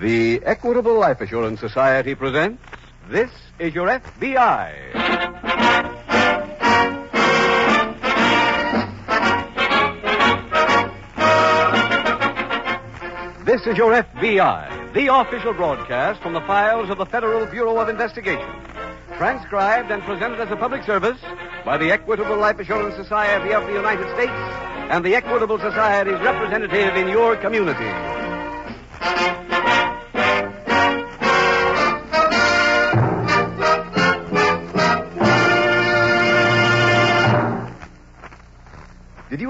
The Equitable Life Assurance Society presents This is Your FBI. This is Your FBI, the official broadcast from the files of the Federal Bureau of Investigation. Transcribed and presented as a public service by the Equitable Life Assurance Society of the United States and the Equitable Society's representative in your community.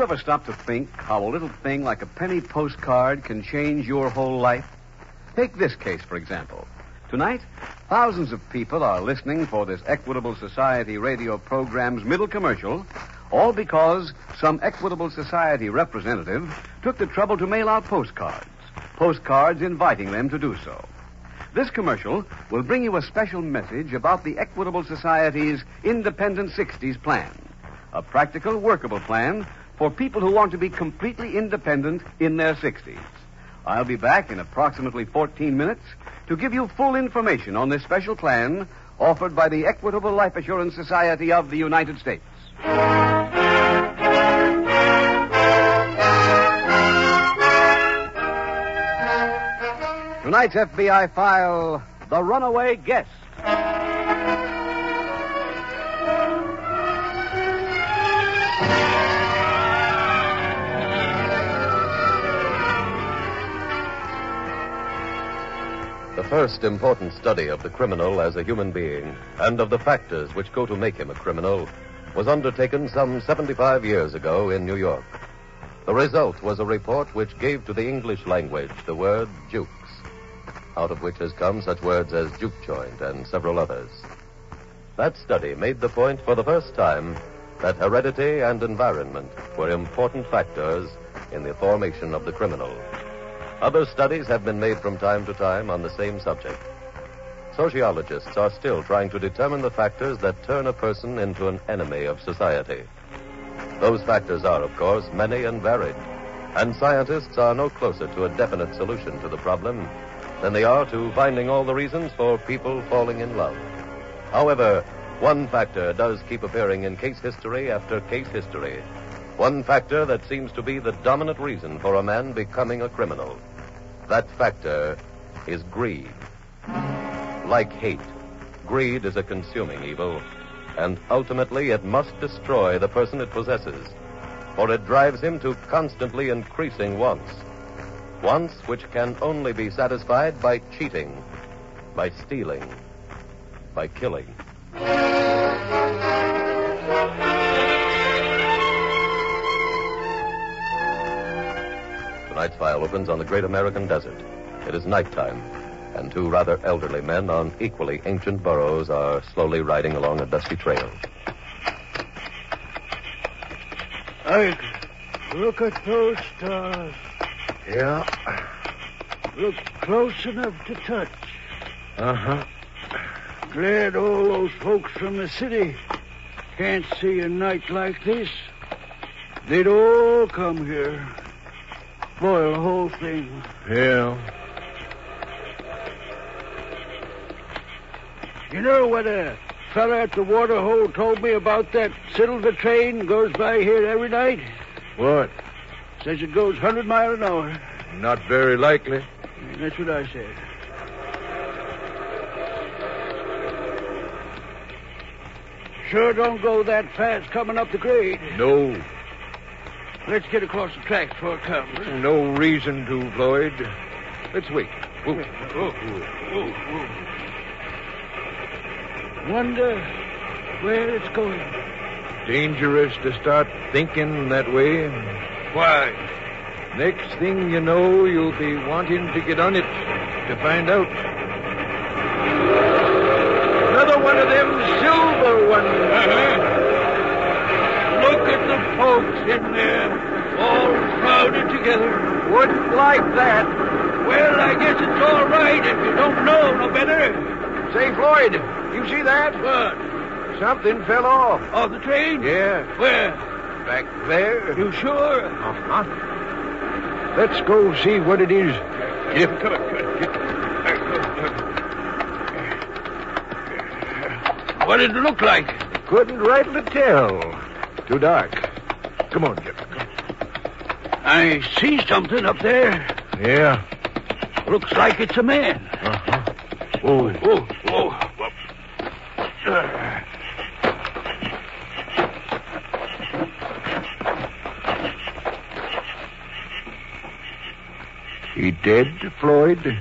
Ever stop to think how a little thing like a penny postcard can change your whole life? Take this case, for example. Tonight, thousands of people are listening for this Equitable Society radio program's middle commercial, all because some Equitable Society representative took the trouble to mail out postcards, postcards inviting them to do so. This commercial will bring you a special message about the Equitable Society's Independent 60s plan, a practical, workable plan for people who want to be completely independent in their 60s. I'll be back in approximately 14 minutes to give you full information on this special plan offered by the Equitable Life Assurance Society of the United States. Tonight's FBI file The Runaway Guest. The first important study of the criminal as a human being and of the factors which go to make him a criminal was undertaken some 75 years ago in New York. The result was a report which gave to the English language the word jukes, out of which has come such words as juke joint and several others. That study made the point for the first time that heredity and environment were important factors in the formation of the criminal. Other studies have been made from time to time on the same subject. Sociologists are still trying to determine the factors that turn a person into an enemy of society. Those factors are, of course, many and varied, and scientists are no closer to a definite solution to the problem than they are to finding all the reasons for people falling in love. However, one factor does keep appearing in case history after case history. One factor that seems to be the dominant reason for a man becoming a criminal. That factor is greed. Like hate, greed is a consuming evil, and ultimately it must destroy the person it possesses, for it drives him to constantly increasing wants. Wants which can only be satisfied by cheating, by stealing, by killing. Tonight's file opens on the great American desert. It is nighttime, and two rather elderly men on equally ancient burros are slowly riding along a dusty trail. Ike, look at those stars. Yeah. Look close enough to touch. Uh huh. Glad all those folks from the city can't see a night like this. They'd all come here. Spoil the whole thing. Yeah. You know what a fella at the water hole told me about that silver train goes by here every night? What? Says it goes 100 mile an hour. Not very likely. That's what I said. Sure don't go that fast coming up the grade. No. Let's get across the tracks before it comes. No reason to, Floyd. Let's wait. Whoa. Whoa, whoa, whoa. Wonder where it's going. Dangerous to start thinking that way. Why? Next thing you know, you'll be wanting to get on it to find out. folks in there, all crowded together. Wouldn't like that. Well, I guess it's all right if you don't know no better. Say, Floyd, you see that? What? Something fell off. Off the train? Yeah. Where? Back there. You sure? Uh-huh. Let's go see what it is. Get, come on, What did it look like? Couldn't rightly tell. Too dark. Come on, Jim. I see something up there. Yeah. Looks like it's a man. Uh-huh. Oh, Oh, oh. Uh, he dead, Floyd?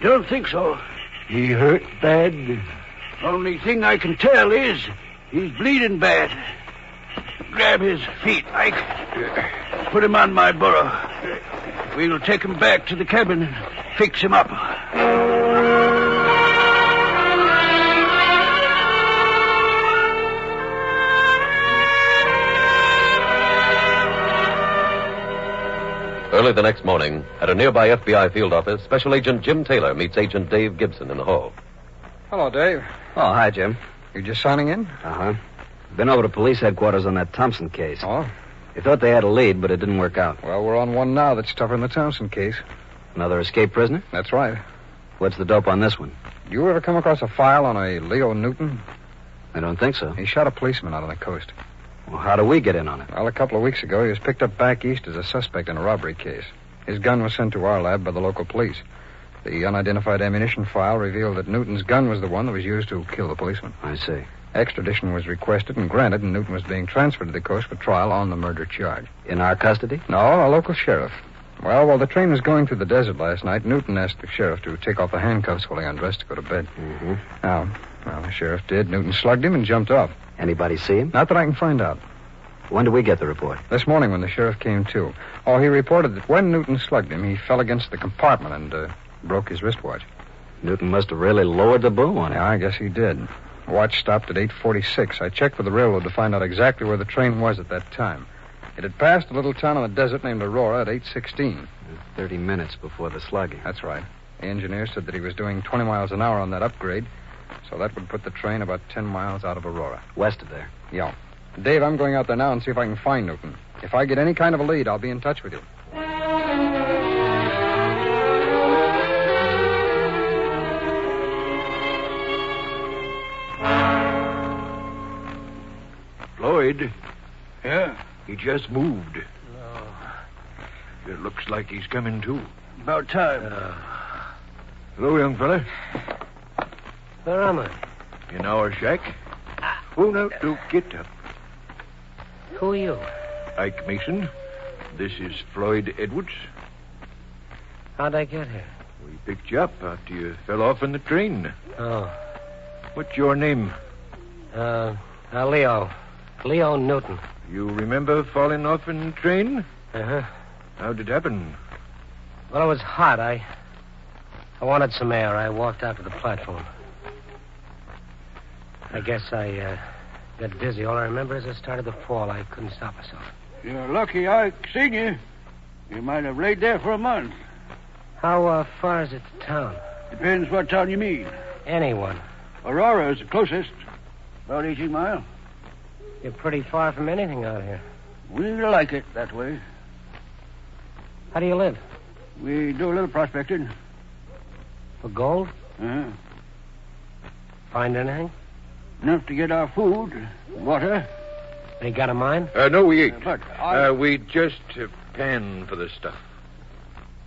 don't think so. He hurt bad? Only thing I can tell is he's bleeding bad. Grab his feet, Ike. Put him on my burro. We'll take him back to the cabin and fix him up. Early the next morning, at a nearby FBI field office, Special Agent Jim Taylor meets Agent Dave Gibson in the hall. Hello, Dave. Oh, hi, Jim. You just signing in? Uh huh. Been over to police headquarters on that Thompson case. Oh. They thought they had a lead, but it didn't work out. Well, we're on one now that's tougher than the Thompson case. Another escaped prisoner? That's right. What's the dope on this one? You ever come across a file on a Leo Newton? I don't think so. He shot a policeman out on the coast. Well, how do we get in on it? Well, a couple of weeks ago, he was picked up back east as a suspect in a robbery case. His gun was sent to our lab by the local police. The unidentified ammunition file revealed that Newton's gun was the one that was used to kill the policeman. I see. Extradition was requested and granted, and Newton was being transferred to the coast for trial on the murder charge. In our custody? No, a local sheriff. Well, while the train was going through the desert last night, Newton asked the sheriff to take off the handcuffs while he undressed to go to bed. Mm-hmm. Now, well, the sheriff did. Newton slugged him and jumped off. Anybody see him? Not that I can find out. When did we get the report? This morning when the sheriff came to. Oh, he reported that when Newton slugged him, he fell against the compartment and uh, broke his wristwatch. Newton must have really lowered the boom on him. Yeah, I guess he did. Watch stopped at 8:46. I checked with the railroad to find out exactly where the train was at that time. It had passed a little town in the desert named Aurora at 8:16. Thirty minutes before the slugging. That's right. The engineer said that he was doing 20 miles an hour on that upgrade, so that would put the train about 10 miles out of Aurora. West of there. Yeah. Dave, I'm going out there now and see if I can find Newton. If I get any kind of a lead, I'll be in touch with you. Yeah? he just moved. It looks like he's coming too. About time. Hello, young fella. Where am I? In our shack. Oh, no, do get up. Who are you? Ike Mason. This is Floyd Edwards. How'd I get here? We picked you up after you fell off in the train. Oh, What's your name? uh, uh Leo. Leo Newton. You remember falling off in train? Uh-huh. How did it happen? Well, it was hot. I I wanted some air. I walked out to the platform. I guess I uh, got dizzy. All I remember is I started to fall. I couldn't stop myself. You're lucky I seen you. You might have laid there for a month. How uh, far is it to town? Depends what town you mean. Anyone. Aurora is the closest. About 18 mile. You're pretty far from anything out here. We like it that way. How do you live? We do a little prospecting. For gold? Uh-huh. Find anything? Enough to get our food, water. They got a mine? Uh, no, we ain't. But I... Uh, we just uh, pan for the stuff.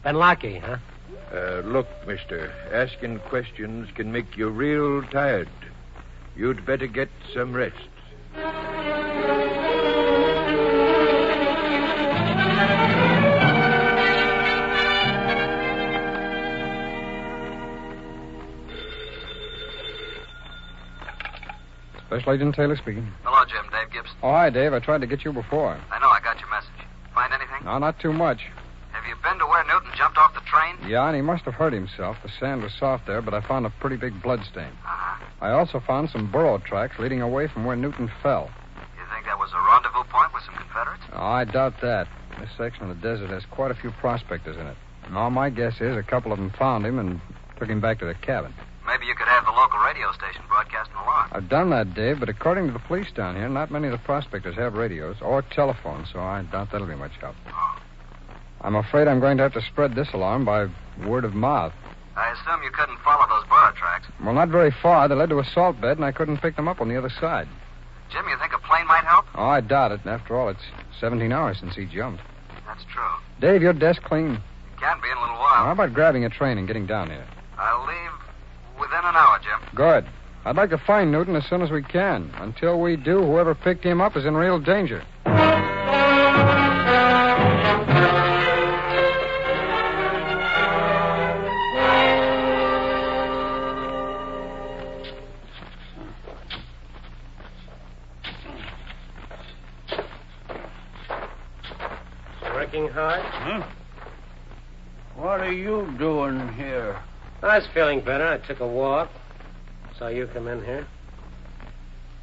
Been lucky, huh? Uh, look, mister, asking questions can make you real tired. You'd better get some rest. Special Agent Taylor speaking. Hello, Jim. Dave Gibson. Oh, hi, Dave. I tried to get you before. I know. I got your message. Find anything? No, not too much. Have you been to where Newton jumped off the train? Yeah, and he must have hurt himself. The sand was soft there, but I found a pretty big blood stain. Uh-huh. I also found some burro tracks leading away from where Newton fell. You think that was a rendezvous point with some Confederates? Oh, I doubt that. This section of the desert has quite a few prospectors in it. No, my guess is a couple of them found him and took him back to the cabin. Maybe you could have the local radio station broadcast an alarm. I've done that, Dave, but according to the police down here, not many of the prospectors have radios or telephones, so I doubt that'll be much help. I'm afraid I'm going to have to spread this alarm by word of mouth. I assume you couldn't follow those burro tracks. Well, not very far. They led to a salt bed, and I couldn't pick them up on the other side. Jim, you think a plane might help? Oh, I doubt it. After all, it's 17 hours since he jumped. That's true. Dave, your desk clean. It can be in a little while. How about grabbing a train and getting down here? I'll leave within an hour, Jim. Good. I'd like to find Newton as soon as we can. Until we do, whoever picked him up is in real danger. Working hard? Huh? What are you doing here? I was feeling better. I took a walk. Saw you come in here.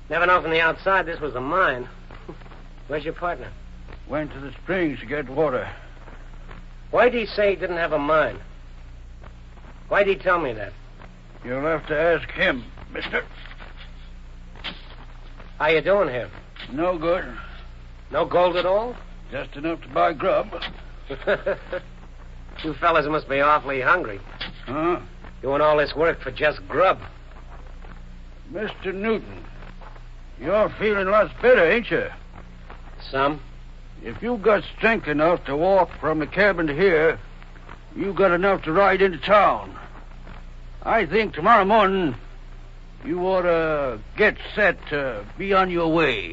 Never know from the outside this was a mine. Where's your partner? Went to the springs to get water. Why'd he say he didn't have a mine? Why'd he tell me that? You'll have to ask him, mister. How you doing here? No good. No gold at all? Just enough to buy grub. you fellas must be awfully hungry. Huh? Doing all this work for just grub. Mr. Newton, you're feeling lots better, ain't you? Some? If you got strength enough to walk from the cabin to here, you got enough to ride into town. I think tomorrow morning you ought to get set to be on your way.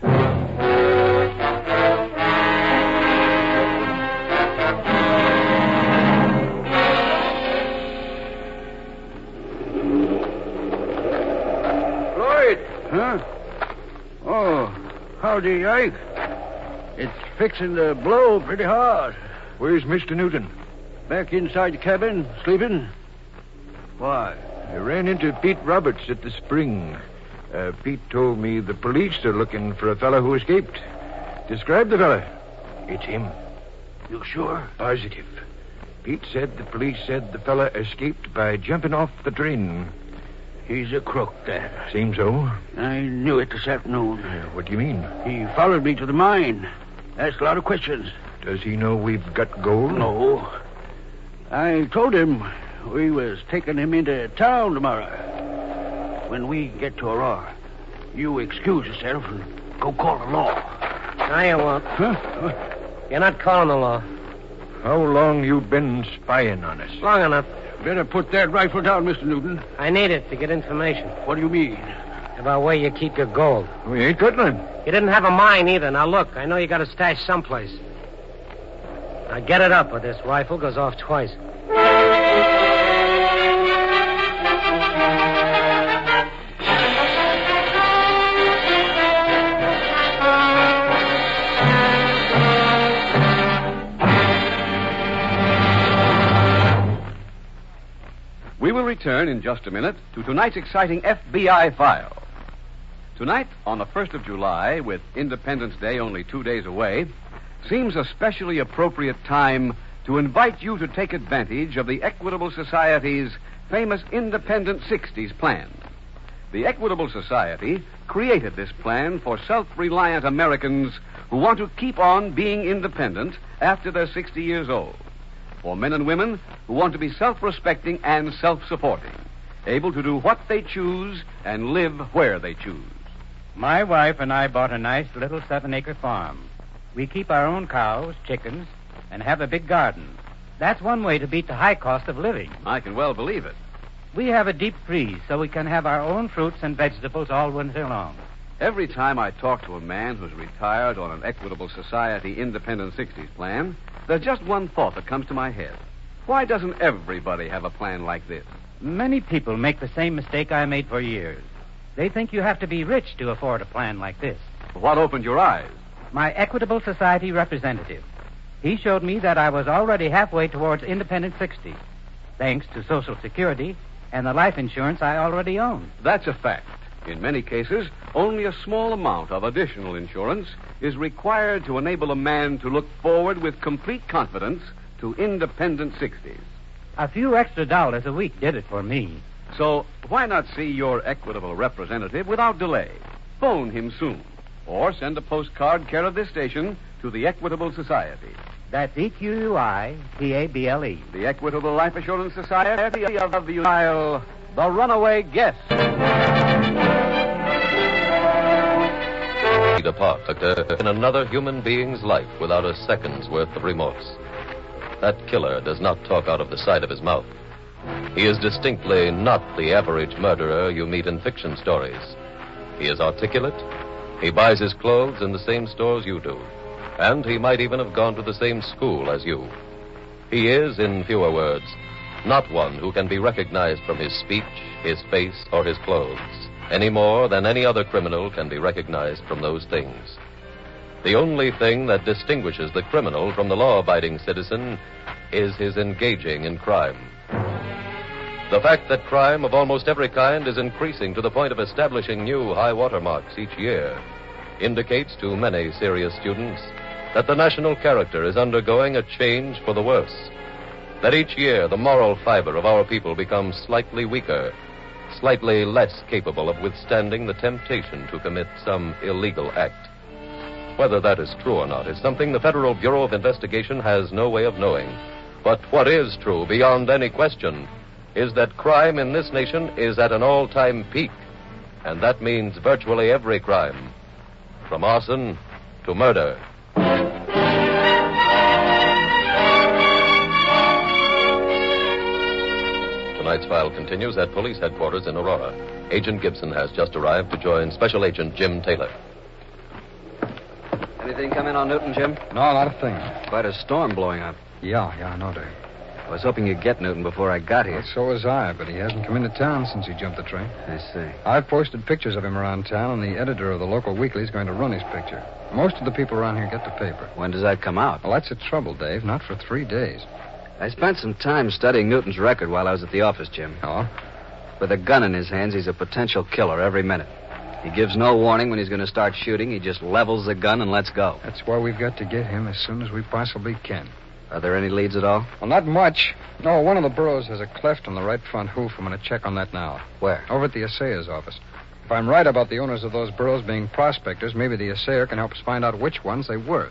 Howdy, Ike. It's fixing to blow pretty hard. Where's Mr. Newton? Back inside the cabin, sleeping? Why? I ran into Pete Roberts at the spring. Uh, Pete told me the police are looking for a fellow who escaped. Describe the fellow. It's him. You sure? Positive. Pete said the police said the fellow escaped by jumping off the train. He's a crook, that. Seems so. I knew it this afternoon. Uh, what do you mean? He followed me to the mine. Asked a lot of questions. Does he know we've got gold? No. I told him we was taking him into town tomorrow. When we get to Aurora, you excuse yourself and go call the law. No, you won't. Huh? You're not calling the law. How long you been spying on us? Long enough. Better put that rifle down, Mr. Newton. I need it to get information What do you mean? about where you keep your gold. Oh, we ain't got none. You didn't have a mine either. Now look, I know you got a stash someplace. Now get it up, or this rifle goes off twice. Return in just a minute to tonight's exciting FBI file. Tonight, on the 1st of July, with Independence Day only two days away, seems a specially appropriate time to invite you to take advantage of the Equitable Society's famous Independent 60s plan. The Equitable Society created this plan for self reliant Americans who want to keep on being independent after they're 60 years old. For men and women who want to be self respecting and self supporting, able to do what they choose and live where they choose. My wife and I bought a nice little seven acre farm. We keep our own cows, chickens, and have a big garden. That's one way to beat the high cost of living. I can well believe it. We have a deep freeze so we can have our own fruits and vegetables all winter long. Every time I talk to a man who's retired on an Equitable Society Independent 60s plan, there's just one thought that comes to my head. Why doesn't everybody have a plan like this? Many people make the same mistake I made for years. They think you have to be rich to afford a plan like this. What opened your eyes? My Equitable Society representative. He showed me that I was already halfway towards independent 60, thanks to Social Security and the life insurance I already own. That's a fact. In many cases, only a small amount of additional insurance is required to enable a man to look forward with complete confidence to independent 60s. A few extra dollars a week did it for me. So, why not see your Equitable representative without delay? Phone him soon. Or send a postcard care of this station to the Equitable Society. That's E Q U I T A B L E. The Equitable Life Assurance Society of the United The Runaway Guest. Apart in another human being's life without a second's worth of remorse. That killer does not talk out of the side of his mouth. He is distinctly not the average murderer you meet in fiction stories. He is articulate. He buys his clothes in the same stores you do. And he might even have gone to the same school as you. He is, in fewer words, not one who can be recognized from his speech, his face, or his clothes any more than any other criminal can be recognized from those things. The only thing that distinguishes the criminal from the law abiding citizen is his engaging in crime. The fact that crime of almost every kind is increasing to the point of establishing new high water marks each year indicates to many serious students that the national character is undergoing a change for the worse. That each year the moral fiber of our people becomes slightly weaker slightly less capable of withstanding the temptation to commit some illegal act. Whether that is true or not is something the Federal Bureau of Investigation has no way of knowing. But what is true, beyond any question, is that crime in this nation is at an all time peak. And that means virtually every crime, from arson to murder. Tonight's file continues at police headquarters in Aurora. Agent Gibson has just arrived to join Special Agent Jim Taylor. Anything come in on Newton, Jim? No, not a thing. Quite a storm blowing up. Yeah, yeah, I know, Dave. I was hoping you'd get Newton before I got here. Well, so was I, but he hasn't come into town since he jumped the train. I see. I've posted pictures of him around town, and the editor of the local weekly is going to run his picture. Most of the people around here get the paper. When does that come out? Well, that's the trouble, Dave. Not for three days. I spent some time studying Newton's record while I was at the office, Jim. Oh? With a gun in his hands, he's a potential killer every minute. He gives no warning when he's going to start shooting. He just levels the gun and lets go. That's why we've got to get him as soon as we possibly can. Are there any leads at all? Well, not much. No, one of the burros has a cleft on the right front hoof. I'm going to check on that now. Where? Over at the assayer's office. If I'm right about the owners of those burros being prospectors, maybe the assayer can help us find out which ones they were.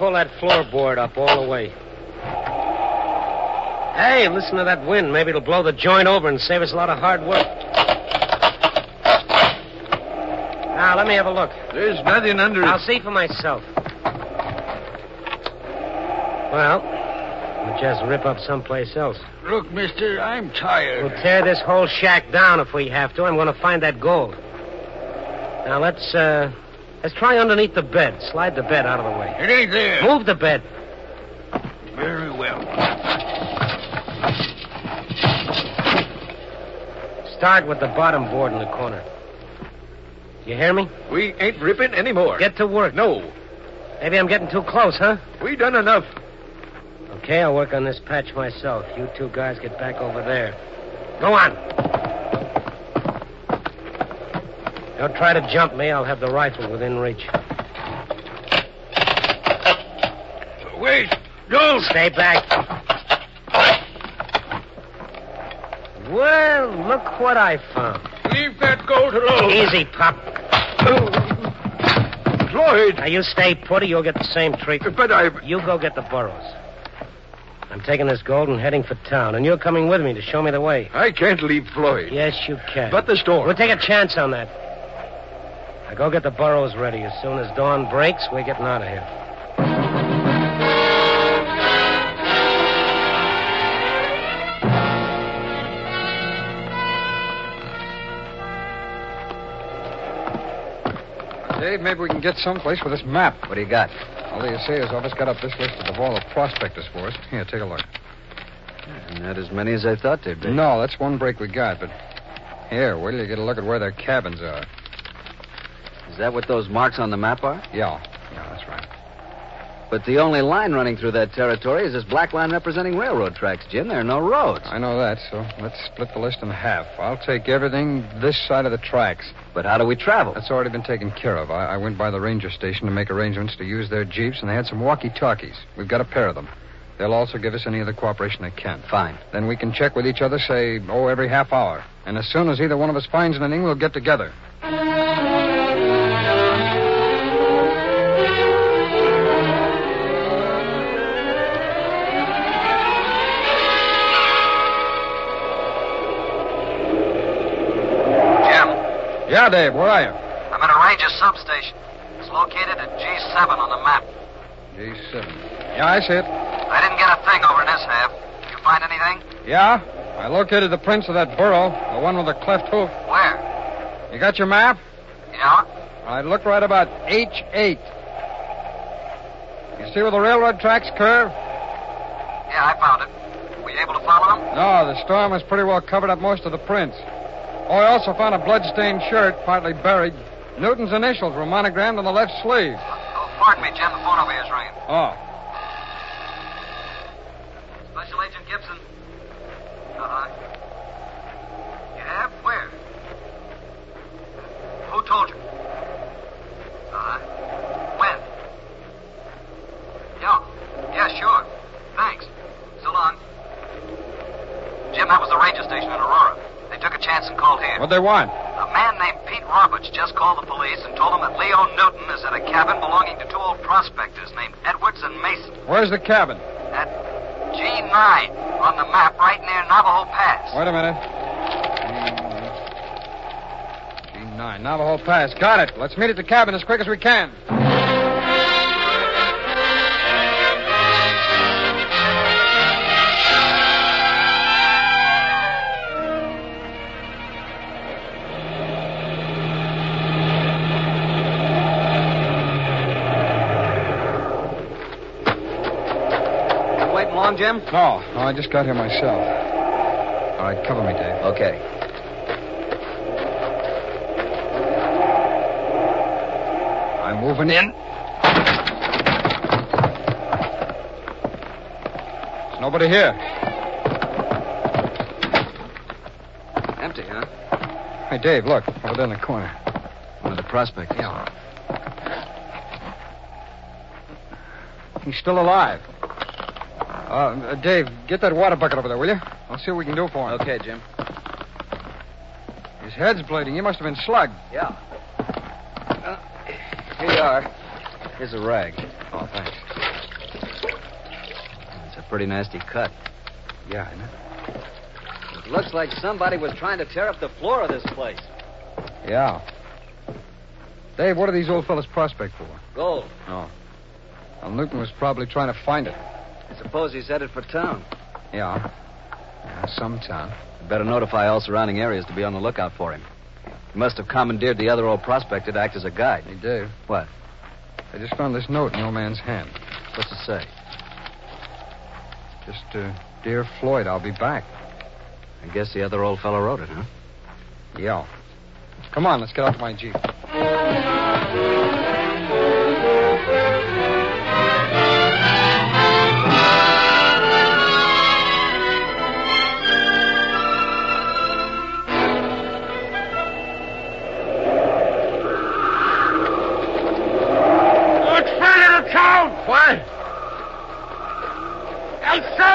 Pull that floorboard up all the way. Hey, listen to that wind. Maybe it'll blow the joint over and save us a lot of hard work. Now, let me have a look. There's nothing under I'll see for myself. Well, we'll just rip up someplace else. Look, mister, I'm tired. We'll tear this whole shack down if we have to. I'm going to find that gold. Now, let's, uh, let's try underneath the bed. Slide the bed out of the way. It ain't there. Move the bed. Very well. Start with the bottom board in the corner. You hear me? We ain't ripping anymore. Get to work. No. Maybe I'm getting too close, huh? We done enough. Okay, I'll work on this patch myself. You two guys get back over there. Go on. Don't try to jump me. I'll have the rifle within reach. Wait. Don't. Stay back. Well, look what I found. Leave that gold alone. Easy, Pop. Floyd. Now, you stay put or you'll get the same treatment. But I. You go get the burros. I'm taking this gold and heading for town, and you're coming with me to show me the way. I can't leave Floyd. Yes, you can. But the storm. We'll take a chance on that. Now go get the burros ready. As soon as dawn breaks, we're getting out of here. Dave, maybe we can get someplace with this map. What do you got? Well, the assayer's office got up this list of all the prospectors for us. Here, take a look. Not as many as I thought there'd be. No, that's one break we got, but here, wait till you get a look at where their cabins are. Is that what those marks on the map are? Yeah, yeah, that's right. But the only line running through that territory is this black line representing railroad tracks, Jim. There are no roads. I know that, so let's split the list in half. I'll take everything this side of the tracks. But how do we travel? That's already been taken care of. I, I went by the ranger station to make arrangements to use their jeeps, and they had some walkie-talkies. We've got a pair of them. They'll also give us any other cooperation they can. Fine. Then we can check with each other, say, oh, every half hour. And as soon as either one of us finds anything, we'll get together. Yeah, Dave, where are you? I'm at a ranger substation. It's located at G7 on the map. G7. Yeah, I see it. I didn't get a thing over in this half. You find anything? Yeah? I located the prints of that burro, the one with the cleft hoof. Where? You got your map? Yeah? I looked right about H8. You see where the railroad tracks curve? Yeah, I found it. Were you able to follow them? No, the storm has pretty well covered up most of the prints. Oh, I also found a blood-stained shirt, partly buried. Newton's initials were monogrammed on the left sleeve. Oh, pardon me, Jim. The phone over here is ringing. Oh. Special Agent Gibson. Uh-huh. You have? Where? Who told you? Uh-huh. When? Yeah. Yeah, sure. Thanks. So long. Jim, that was the ranger station in Aurora. They took a chance and called here. What'd they want? A man named Pete Roberts just called the police and told them that Leo Newton is at a cabin belonging to two old prospectors named Edwards and Mason Where's the cabin? at G9 on the map right near Navajo Pass. Wait a minute. G9, Navajo Pass. Got it. Let's meet at the cabin as quick as we can. Jim? No, no, I just got here myself. All right, cover me, Dave. Okay. I'm moving in. There's nobody here. Empty, huh? Hey, Dave, look. Over there in the corner. One of the prospectors. Yeah. He's still alive. Uh, uh, Dave, get that water bucket over there, will you? I'll see what we can do for him. Okay, Jim. His head's bleeding. He must have been slugged. Yeah. Uh, here you are. Here's a rag. Oh, thanks. It's a pretty nasty cut. Yeah, I know. It looks like somebody was trying to tear up the floor of this place. Yeah. Dave, what do these old fellas prospect for? Gold. Oh. Well, Newton was probably trying to find it. I suppose he's headed for town. Yeah. Yeah, some town. Better notify all surrounding areas to be on the lookout for him. He must have commandeered the other old prospector to act as a guide. Hey, Dave. What? I just found this note in the old man's hand. What's it say? Just, uh, dear Floyd, I'll be back. I guess the other old fellow wrote it, huh? Yeah. Come on, let's get off my Jeep.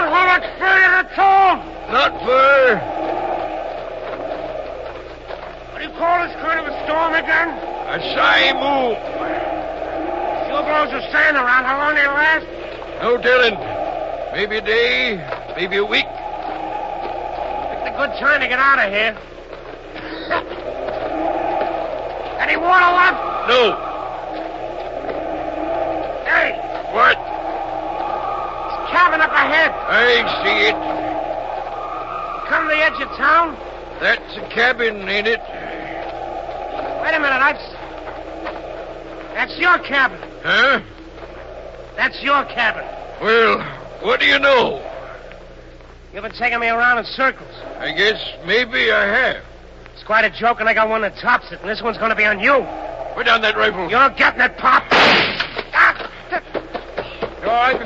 I said, well, it's further to town. Not fur. What do you call this kind of a storm again? A simoom. Sure blows the sand around. How long they last? No telling. Maybe a day, maybe a week. It's a good time to get out of here. Any water left? No. Hey! What? Cabin up ahead. I see it. Come to the edge of town? That's a cabin, ain't it? Wait a minute, that's. That's your cabin. Huh? That's your cabin. Well, what do you know? You've been taking me around in circles. I guess maybe I have. It's quite a joke, and I got one that tops it, and this one's going to be on you. Put down that rifle. You're getting it, Pop. Ah! You all right,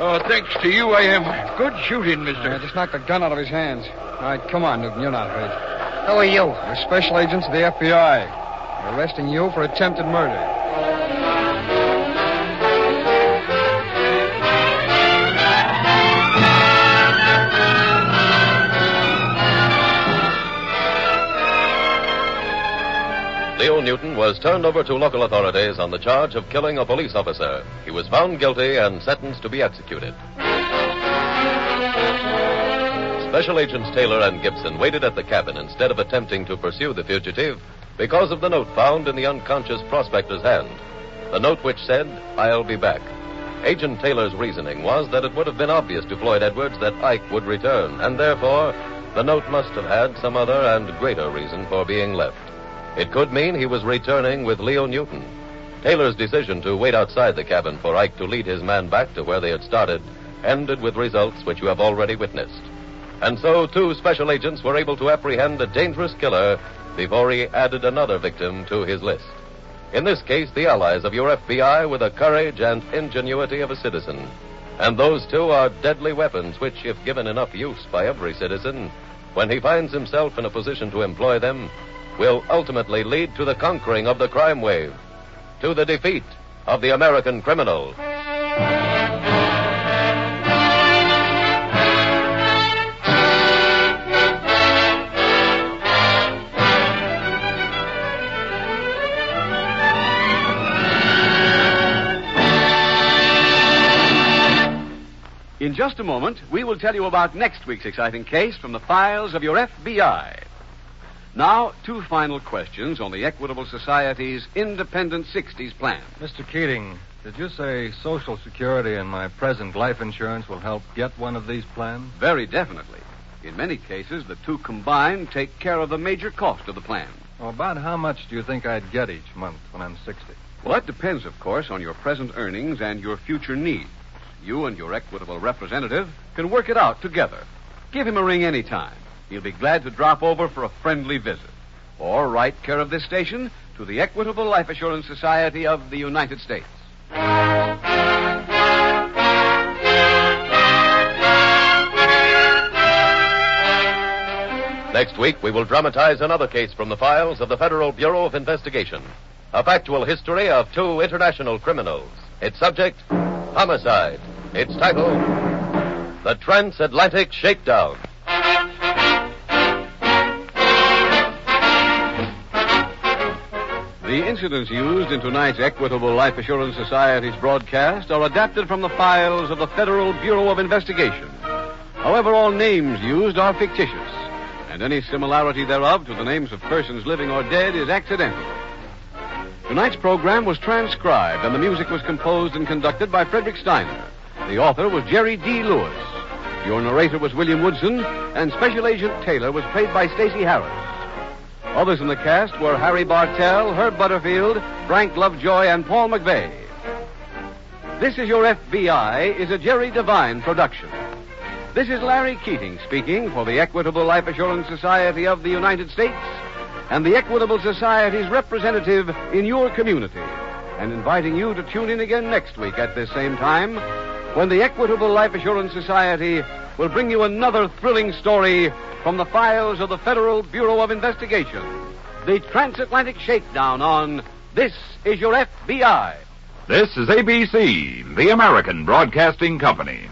Mr. Oh, thanks to you, I am good shooting, mister. I mister. just knocked the gun out of his hands. All right, come on, Newton. You're not hurt. Who are you? We're special agents of the FBI. We're arresting you for attempted murder. Leo Newton was turned over to local authorities on the charge of killing a police officer. He was found guilty and sentenced to be executed. Special Agents Taylor and Gibson waited at the cabin instead of attempting to pursue the fugitive because of the note found in the unconscious prospector's hand. The note which said, I'll be back. Agent Taylor's reasoning was that it would have been obvious to Floyd Edwards that Ike would return, and therefore the note must have had some other and greater reason for being left. It could mean he was returning with Leo Newton. Taylor's decision to wait outside the cabin for Ike to lead his man back to where they had started ended with results which you have already witnessed. And so two special agents were able to apprehend a dangerous killer before he added another victim to his list. In this case, the allies of your FBI were the courage and ingenuity of a citizen. And those two are deadly weapons which, if given enough use by every citizen, when he finds himself in a position to employ them, will ultimately lead to the conquering of the crime wave, to the defeat of the American criminal. In just a moment, we will tell you about next week's exciting case from the files of your FBI. Now, two final questions on the Equitable Society's Independent 60s plan. Mr. Keating, did you say Social Security and my present life insurance will help get one of these plans? Very definitely. In many cases, the two combined take care of the major cost of the plan. Well, about how much do you think I'd get each month when I'm 60? Well, that depends, of course, on your present earnings and your future needs. You and your equitable representative can work it out together. Give him a ring any time. He'll be glad to drop over for a friendly visit. Or write care of this station to the Equitable Life Assurance Society of the United States. Next week, we will dramatize another case from the files of the Federal Bureau of Investigation. A factual history of two international criminals. Its subject, homicide. Its title, The Transatlantic Shakedown. The incidents used in tonight's Equitable Life Assurance Society's broadcast are adapted from the files of the Federal Bureau of Investigation. However, all names used are fictitious, and any similarity thereof to the names of persons living or dead is accidental. Tonight's program was transcribed, and the music was composed and conducted by Frederick Steiner. The author was Jerry D. Lewis. Your narrator was William Woodson, and Special Agent Taylor was played by Stacy Harris. Others in the cast were Harry Bartell, Herb Butterfield, Frank Lovejoy, and Paul McVey. This is Your FBI is a Jerry Devine production. This is Larry Keating speaking for the Equitable Life Assurance Society of the United States and the Equitable Society's representative in your community, and inviting you to tune in again next week at this same time when the Equitable Life Assurance Society will bring you another thrilling story from the files of the Federal Bureau of Investigation. The Transatlantic Shakedown on This Is Your FBI. This is ABC, the American Broadcasting Company.